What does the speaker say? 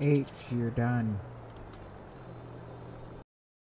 H, you're done.